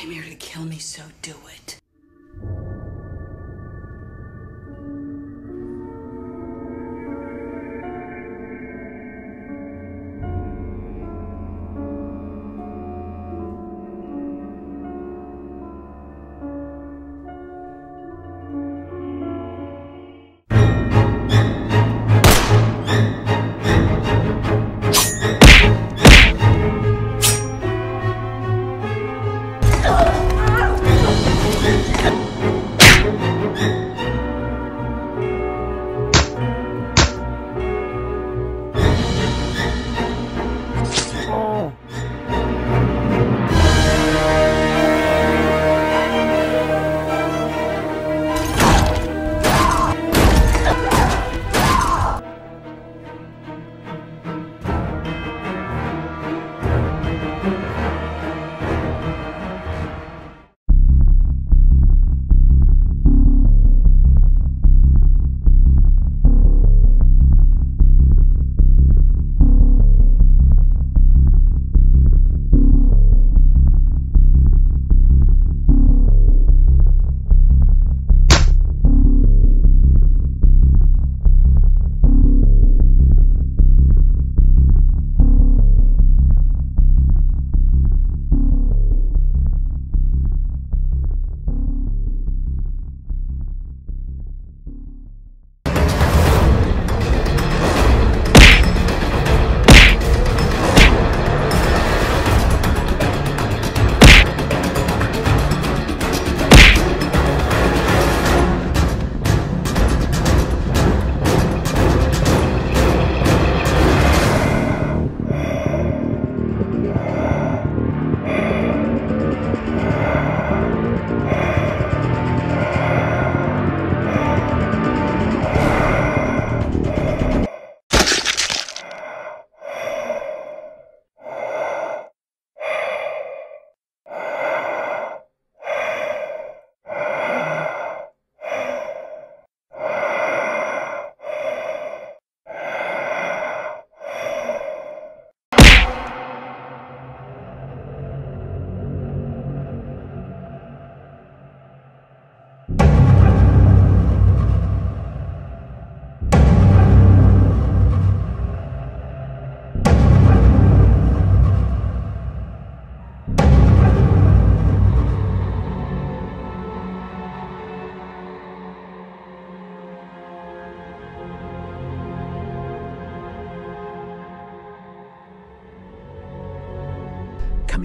came here to kill me, so do it.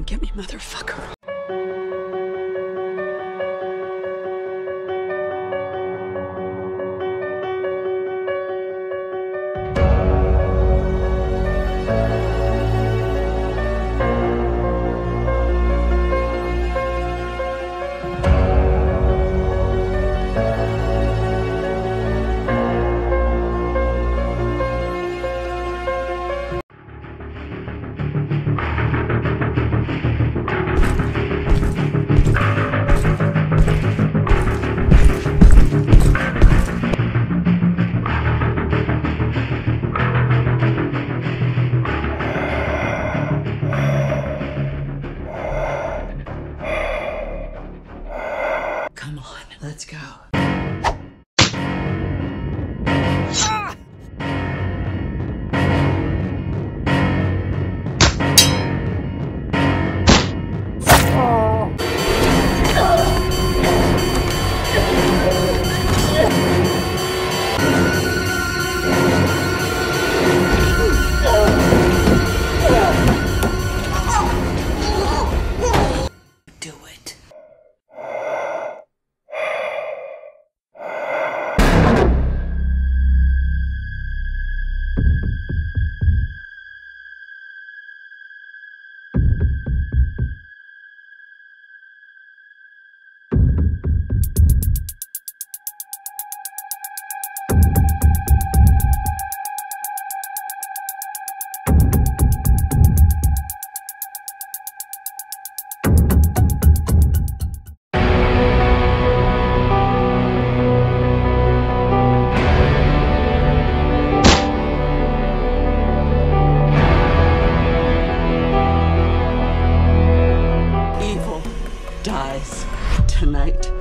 Get me, motherfucker. tonight.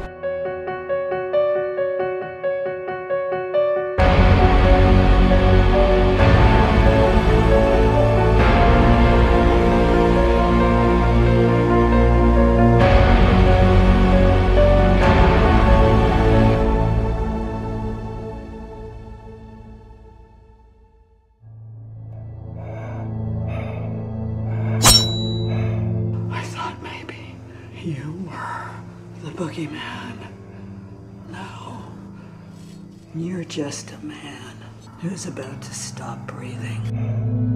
No. You're just a man who's about to stop breathing.